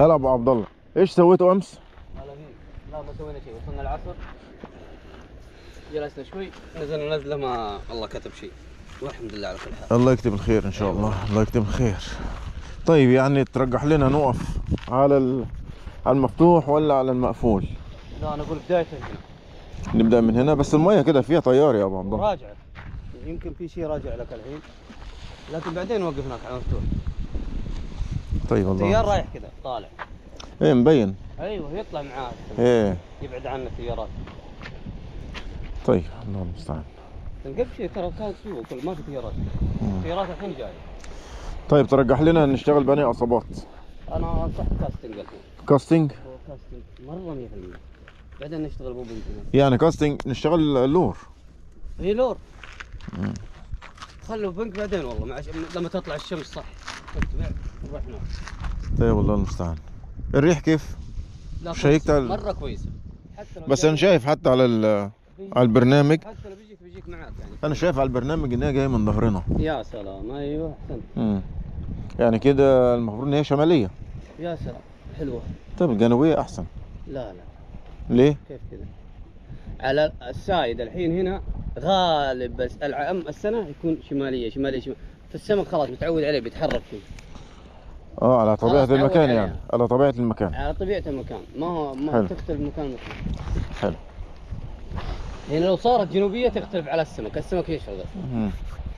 هلا أبو عبد الله. إيش سويتوا أمس؟ هلا فيك لا ما سوينا شيء وصلنا العصر. جلسنا شوي. نزلنا نزلة ما الله كتب شيء. والحمد لله على كل حال. الله يكتب الخير إن شاء الله. الله يكتب الخير. طيب يعني ترجح لنا نقف على ال... على المفتوح ولا على المقفول؟ لا أنا أقول بداية هنا. نبدأ من هنا بس المية كده فيها طيار يا أبو عبد الله. راجع. يمكن في شيء راجع لك الحين. لكن بعدين نوقف هناك على مفتوح طيب التيار الله رايح كذا طالع. إيه مبين. أيوه يطلع معاه إيه. يبعد عنا التيارات. طيب الله المستعان. قبل شيء ترى كان سوق كل ما في تيارات. التيارات الحين جاية طيب ترجح لنا نشتغل بني اصابات أنا أنصح كاستنج الحين. كاستنج؟ كاستنج. مرة 100% بعدين نشتغل هنا يعني كاستنج نشتغل لور. هي لور. مم. خلوا بنك بعدين والله مع لما تطلع الشمس صح. طيب الله المستعان. الريح كيف؟ لا كويسة، على- مرة كويسة. حتى لو بس أنا شايف حتى على على البرنامج. حتى لو بيجيك بيجيك معاك يعني. أنا شايف على البرنامج إن هي جاية من ظهرنا. يا سلام. أيوه أحسنت. يعني كده المفروض إن هي شمالية. يا سلام. حلوة. طيب الجنوبية أحسن. لا لا. ليه؟ كيف كذا على السايد الحين هنا غالب بس العام السنة يكون شمالية شمالية شمال فالسمك خلاص متعود عليه بيتحرك فيه. آه على طبيعة المكان عليها. يعني على طبيعة المكان. على طبيعة المكان. ما هو ما حلو. تختلف مكان حلو. يعني لو صارت جنوبية تختلف على السمك. السمك يشرد.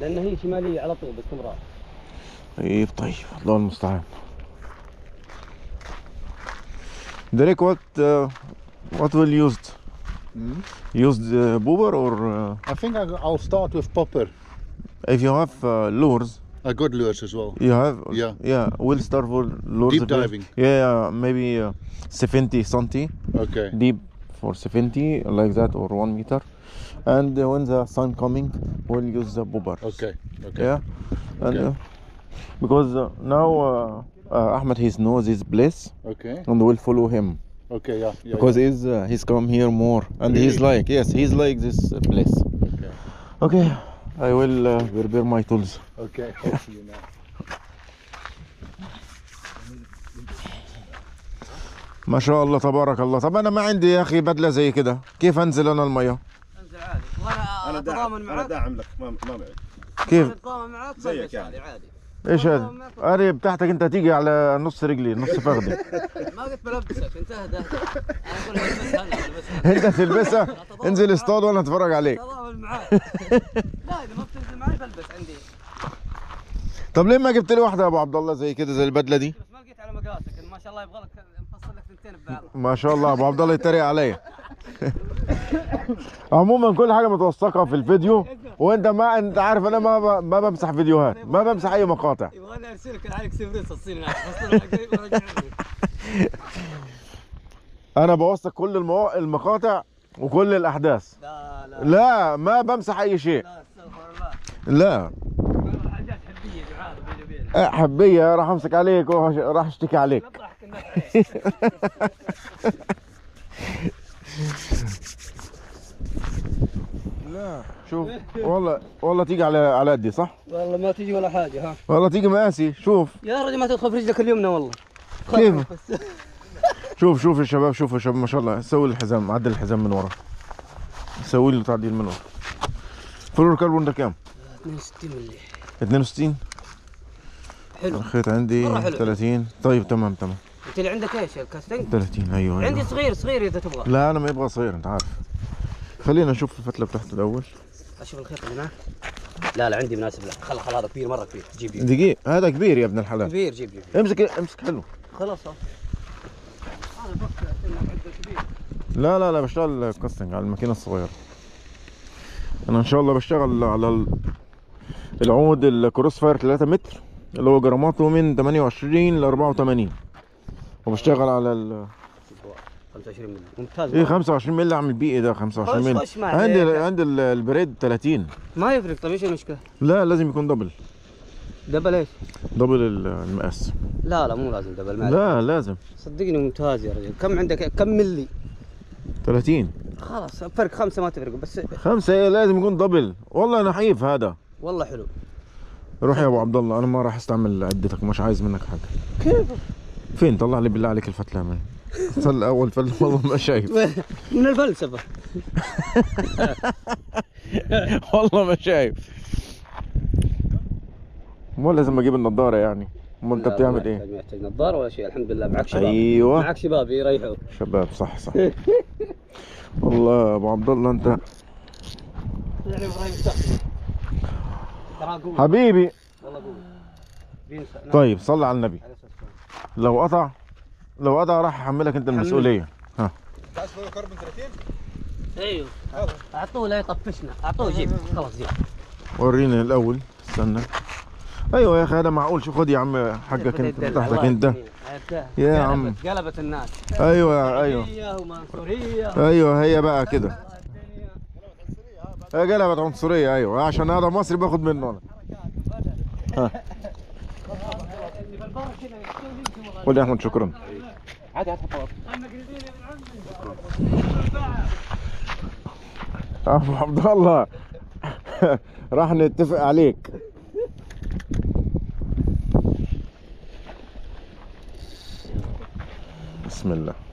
لأن هي شمالية على طول باستمرار. طيب طيب. الله المستعان. Derek what uh, what will used? Mm. used uh, boober or uh, I think I- I'll start with popper. if you have uh, lures Got lures as well. you have Yeah. yeah we'll start with lures Deep diving. yeah maybe uh, 70 centi Okay. deep for 70 like that or one meter and uh, when the sun coming we'll use the boober Okay. Okay. yeah and Okay. uh, because uh, now uh, uh, Ahmed he knows his place Okay. and we'll follow him Okay. Yeah. yeah because he's uh, he's come here more and he's like yes he's like this place. Okay. okay I will uh, prepare my tools. Okay. You now. ما شاء الله تبارك الله. طب أنا ما عندي يا أخي بدلة زي كده. كيف أنزل أنا المية؟ انزل عادي وأنا اتضامن معك داعم لك. ما ما معي. كيف؟ اتضامن معك زيك بلبس يعني. عادي. إيش هذا؟ اري بتاعتك أنت تيجي على نص رجلي نص فخدي ما قلت بلبسك انت اهدى أنت تلبسها؟ انزل اصطاد وأنا أتفرج عليك. معاك. لا إذا ما بتنزل معي بلبس عندي. طب ليه ما جبت لي واحدة يا أبو عبد الله زي كده زي البدلة دي؟ بس ما لقيت على مقاسك ما شاء الله يبغى لك مفصل لك ثنتين ببعض. ما شاء الله أبو عبد الله يتريق عليا. عموما كل حاجة متوثقة في الفيديو وأنت ما أنت عارف أنا ما. ما بمسح فيديوهات ما بمسح أي مقاطع. يبغى أرسل لك عليك سيفريس الصين. أنا بوثق كل المو... المقاطع وكل الأحداث. لا لا. لا ما بمسح أي شيء. لا استغفر الله. لا. حبية أه، حبية راح أمسك عليك وراح أشتكي عليك نضحك الناس عليك لا شوف. والله والله تيجي على على قدي صح؟ والله ما تجي ولا حاجة ها. والله تيجي مقاسي شوف. يا رجل ما تدخل في رجلك اليمنى والله. كيف؟ شوف شوف يا شباب شوف يا شباب ما شاء الله. سوي الحزام عدل الحزام من ورا. سوي له تعديل من ورا. فلور كربون ده كام؟ 62 ملي 62 حلو. الخيط عندي مرة حلو. 30 طيب تمام تمام. انت اللي عندك إيش؟ الكاستنج 30 أيوه, عندي أيوة. صغير صغير إذا تبغى. لا أنا ما يبغى صغير أنت عارف. خلينا نشوف الفتلة بتاعته الأول. أشوف الخيط اللي معك لا لا عندي مناسب. لك خل خل هذا كبير مرة كبير. جيب جيب. دقيق. هذا كبير يا ابن الحلال. كبير جيب جيب. امسك امسك حلو. خلاص. هذا بكر عندك كبير لا لا لا بشتغل كاستنج على الماكينة الصغيرة. أنا إن شاء الله بشتغل على ال- العود ال Crossfire 3 متر اللي هو جراماته من 28 ل 84 وبشتغل على ال 25 ملي. ممتاز. إيه 25 مللي أعمل بيه إيه ده؟ 25 خش- مللي عندي ذيك. عندي ال- ال braid 30 ما يفرق طيب إيش المشكلة؟ لا لازم يكون double double إيش؟ double ال- المقاس. لا لا مو لازم double ما لا لازم. صدقني ممتاز يا رجل. كم عندك؟ كم ملي؟ 30 خلاص فرق خمسة ما تفرق بس خمسة إيه لازم يكون double والله نحيف هذا. والله حلو. روح يا أبو عبد الله أنا ما راح أستعمل عدتك مش عايز منك حاجة. كيف؟ فين؟ طلع لي بالله عليك الفتلة من طلع اول فل والله ما شايف. من الفلسفة. والله ما شايف. مو لازم أجيب النضاره يعني. امال أنت بتعمل إيه؟ ما يحتاج. نظارة ولا شيء الحمد لله. معك شباب. أيوه. معك شباب يريحوا. شباب صح صح. والله يا أبو عبد الله انت حبيبي. والله نعم. طيب صل على النبي. لو قطع لو قطع راح أحملك أنت المسؤولية. تعال فلورو كربون 30 أيوه. أعطوه لا يطفشنا. أعطوه جيب. خلاص جيب. وريني الأول. استنى. أيوه يا أخي هذا معقول. شو خد يا عم حقك أنت بتاعتك أنت. يا عم. قلبت الناس. أيوه أيوه. أيوه هي بقى كده. هي قلبت عنصرية أيوه. عشان هذا مصري باخد منه أنا. ها. قول يا أحمد شكرا. عادي عادي خلاص. ابو عبد الله. راح نتفق عليك. بسم الله.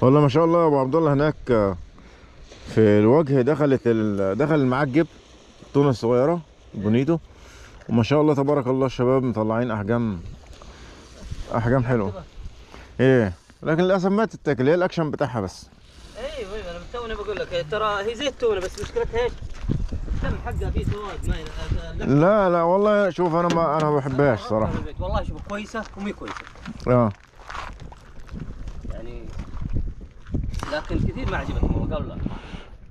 والله ما شاء الله يا أبو عبد الله هناك آه، في الوجه دخلت ال... دخل المعجب التونة الصغيرة bonito. وما شاء الله تبارك الله الشباب مطلعين أحجام أحجام حلوة. إيه لكن للأسف ما تتاكل هي الأكشن بتاعها بس. أيوه أيوه أنا توني بقول لك ترى هي زي التونه بس مشكلتها إيش؟ الدم حقها فيه سواد ما لا لا والله شوف أنا ما أنا ما بحبهاش صراحة. والله شوف كويسة ومي كويسة. آه يعني لكن كثير ما عجبتهم قالوا لا.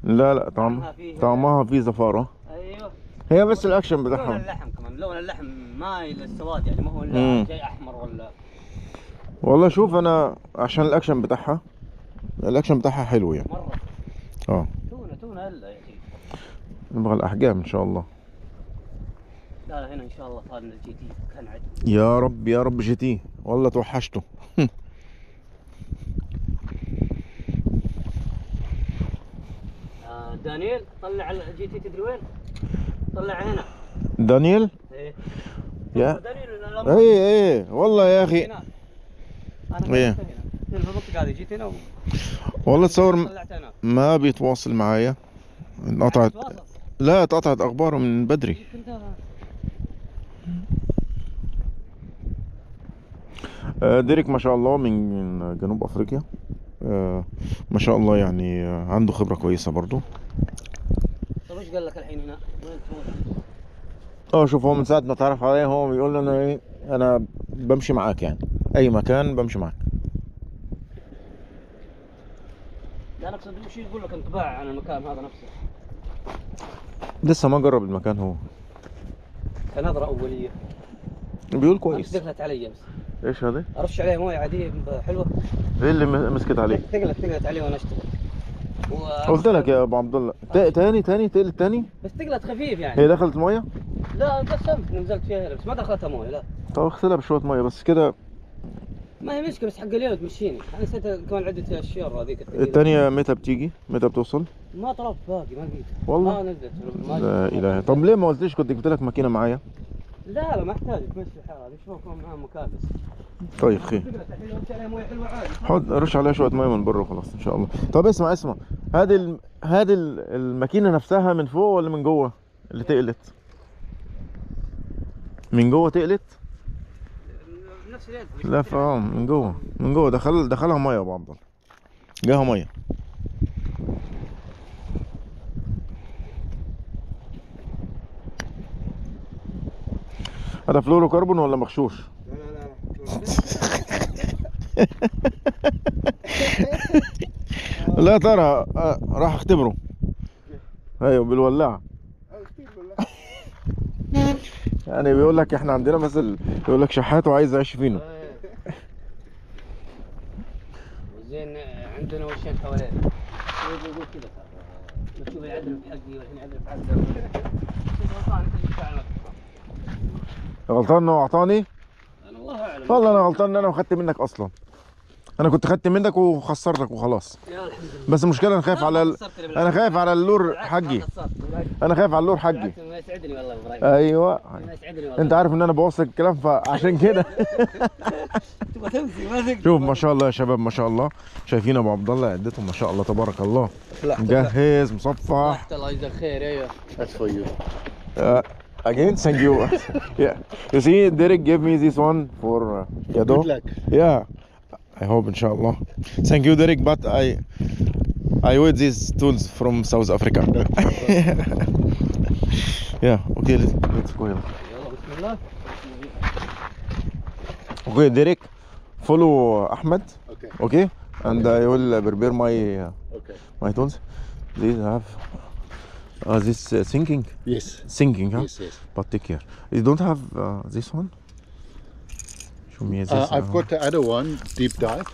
لا لا طعم طعمها فيه- زفارة. أيوه. هي بس الأكشن لون بتاعها اللحم كمان لون اللحم مايل للسواد يعني ما هو. إلا جاي أحمر ولا والله شوف أنا عشان الأكشن بتاعها الأكشن بتاعها حلو يعني. مرة. آه. تونة تونة إلا يا أخي. نبغى الأحجام إن شاء الله. لا لا هنا إن شاء الله صار لنا ال GT كان عد يا رب يا رب GT. والله توحشته آه دانيال طلع ال GT تدري وين؟ طلع هنا. دانيال إيه. يا. دانيال لا اي اي والله يا أخي. هنا. أنا إيه. جيت هنا هنا في المنطقة هذه جيت هنا والله تصور ما بيتواصل معايا. انقطعت. لا اتقطعت أخباره من بدري. آه، ديريك ما شاء الله من جنوب أفريقيا. آه، ما شاء الله يعني آه، عنده خبرة كويسة برضو. طيب إيش قال لك الحين هنا؟ وين تروح؟ آه شوف هو من ساعة ما تعرف عليه هو بيقول لي أنا إيه أنا بمشي معاك يعني أي مكان بمشي معاك لا أنا أقصد وش يقول لك انطباع عن المكان هذا نفسه؟ لسه ما جرب المكان هو كنظرة أولية بيقول كويس دخلت علي أمس إيش هذا؟ أرش عليه موية عادية حلوة إيه اللي مسكت عليك؟ تقلت تقلت عليه وأنا أشتغل و- قلت لك يا أبو عبد الله تا- تاني تاني تقلت تاني بس تقلت خفيف هي يعني دخلت ميه؟ لا قسمت نزلت فيها بس ما دخلتها موية لا طب اغسلها بشوية ميه بس كده ما هي مشكلة بس حق اليوم تمشيني أنا نسيت كمان عدة الشير هذيك. التانية متى بتيجي؟ متى بتوصل؟ ما طلبت باقي ما لقيت والله؟ ما نزلت ما لا إله طب ليه ما قلتليش كنت جبت لك ماكينة معايا؟ لا لا ما أحتاج. تمشي الحالة هذه. شوف يكون معاه مكان بس طيب خير. حط رش عليها شوية ميه من بره وخلاص إن شاء الله. طب اسمع اسمع. هذه الم... هذه ال- الماكينة نفسها من فوق ولا من جوه اللي تقلت؟ من جوه تقلت؟ نفس لا آه من جوه من جوه. دخل دخلها مية يا أبو عبد الله. جاها مية. هذا فلورو كربون ولا مغشوش؟ لا لا لا لا ترى آه، راح اختبره. أيوه بالولاعة. يعني بيقول لك إحنا عندنا مثل يقول لك شحات وعايز يعيش فينا زين عندنا وشين حوالينا هو بيقول كذا تشوف يعدل في حقي والحين يعدل في حقي. غلطان إنه أعطاني؟ أنا الله أعلم. والله أنا غلطان إن أنا خدت منك أصلا. أنا كنت خدت منك وخسرتك وخلاص. يا الحمد لله. بس المشكلة أنا خايف على ال... أنا خايف على ال lure حقي. أنا خايف على ال lure حقي. بالعكس ما يسعدني والله إبراهيم. أيوه. ما يسعدني والله. أنت عارف إن أنا بوصل الكلام فعشان كده. تمشي ما شوف ما شاء الله يا شباب ما شاء الله. شايفين أبو عبد الله عدتهم ما شاء الله تبارك الله. مجهز مصفح. الله يجزاك خير أيوه. again? Thank you. Yeah. You see Derek gave me this one for uh, good luck. Yeah. I hope inshallah. Thank you derek but i i with these tools from south africa. Yeah. Okay let's, let's go here. okay derek follow ahmed okay. okay? And i will prepare my uh, okay. my tools. These have. Uh, this uh, sinking, Yes. sinking, huh? Yes, yes. But take care. You don't have uh, this one? Show me this. Uh, I've got the other one, deep dive.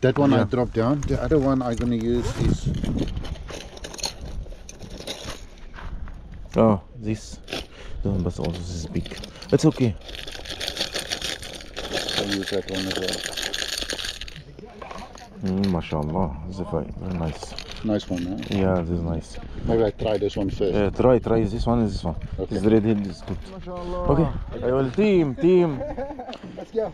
That one I Yeah. dropped down. The other one I'm gonna use is Oh, this. But also this is big. It's okay. I'll use that one as well. Mm, mashallah. This is very, very nice. Nice one, huh? Yeah, this is nice. Maybe I try this one first. Uh, try, try this one and this one. Okay. This red head is good. Okay. I will team, team. Let's go.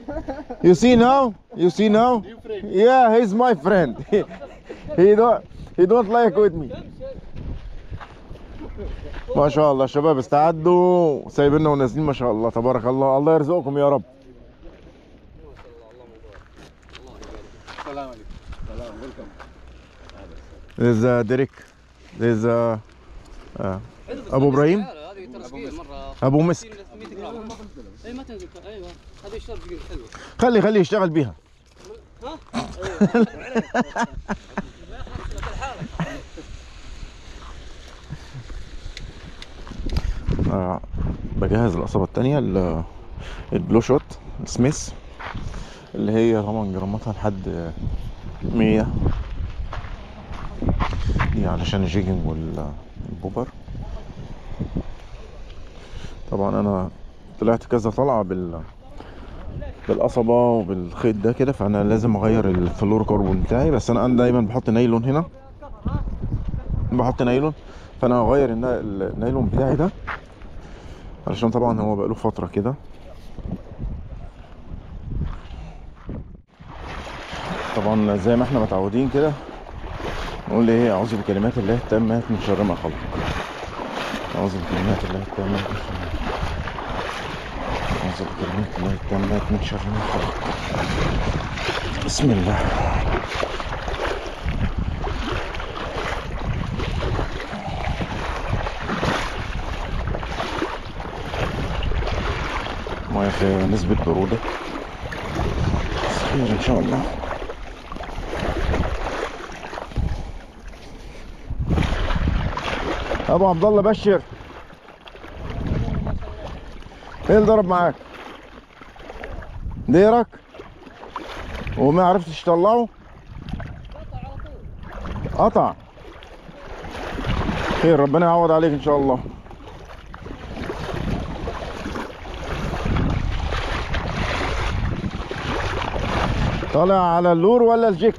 You see now? You see now? Yeah, he's my friend. he, he don't he don't like with me. ما شاء الله شباب استعدوا سايبيننا ونازلين ما شاء الله تبارك الله الله يرزقكم يا رب There's uh, uh, ابو إبراهيم ابو مسك 100 اي ما تنزل أيوه هذه اشترب ثقيل حلو خلي خلي يشتغل بيها. ها؟ آه بجهز القصبة التانية ال- البلو شوت سميث اللي هي طبعا جراماتها لحد مية. دي علشان ال jigging وال- وال popper. طبعا أنا طلعت كذا طلعة بال بالقصبة وبالخيط ده كده فأنا لازم أغير ال fluorocarbon بتاعي. بس أنا دايما بحط نايلون هنا. بحط نايلون. فأنا هغير النا- النايلون بتاعي ده. علشان طبعا هو بقاله فترة كده. طبعا زي ما إحنا متعودين كده. نقول إيه اعوذ بكلمات الله التامات من شر ما خلق. اعوذ بكلمات الله التامات من شر ما خلق. اعوذ بكلمات الله التامات من شر ما خلق. بسم الله. ميه في نسبة برودة. خير إن شاء الله. أبو عبد الله بشر. إيه اللي ضرب معاك؟ ديرك؟ وما عرفتش تطلعه؟ قطع. خير ربنا يعوض عليك إن شاء الله. طالع على ال lure ولا ال jig؟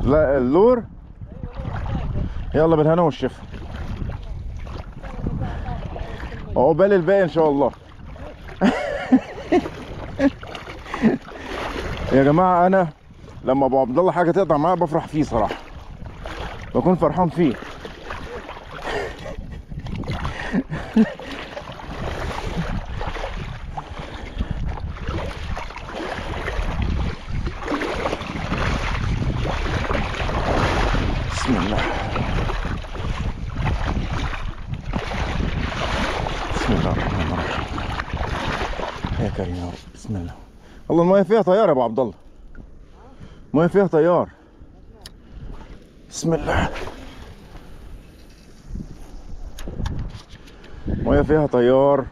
لا ال lure. يلا بالهنا والشفا. عقبال الباقي إن شاء الله. يا جماعة أنا لما أبو عبد الله حاجة تقطع معايا بفرح فيه صراحة. بكون فرحان فيه بسم الله بسم الله الرحمن الرحيم. يا كريم يا رب. بسم الله. الله الميه فيها طيار يا أبو عبد الله. الميه فيها طيار. بسم الله. الميه فيها طيار.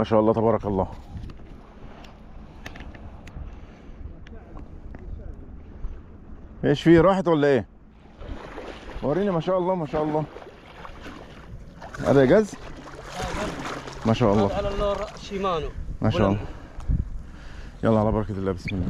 ما شاء الله تبارك الله. إيش فيه راحت ولا إيه؟ وريني ما شاء الله ما شاء الله. هذا جاز؟ ما شاء الله. على اللور شيمانو. ما شاء الله. يلا على بركة الله بسم الله.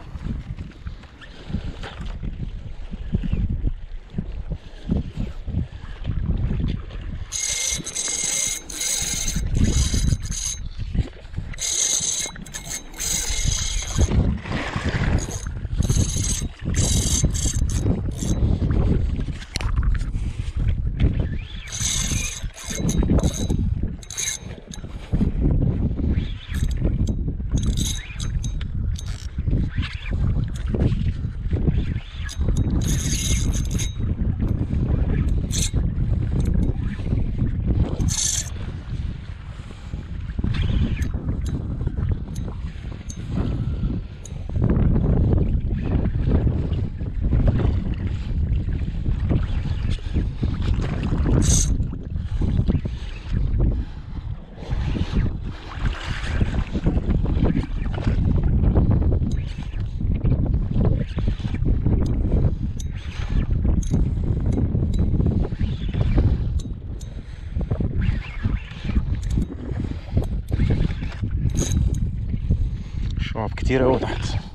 тестировать.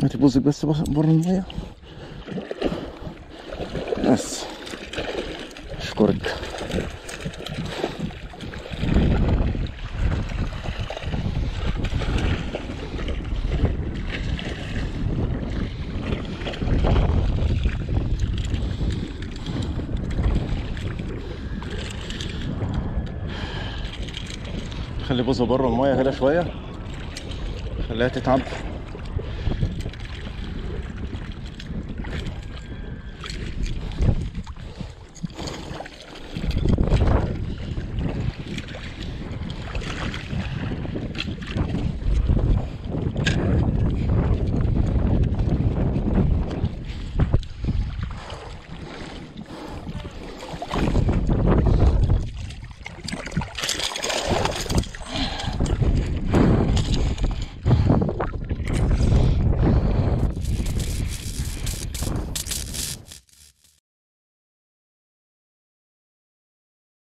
كتير قوي تحت هاتي بوزك بس برا المية بس. اشكرك خلي بوزة برا المية كده شوية. خليها تتعب.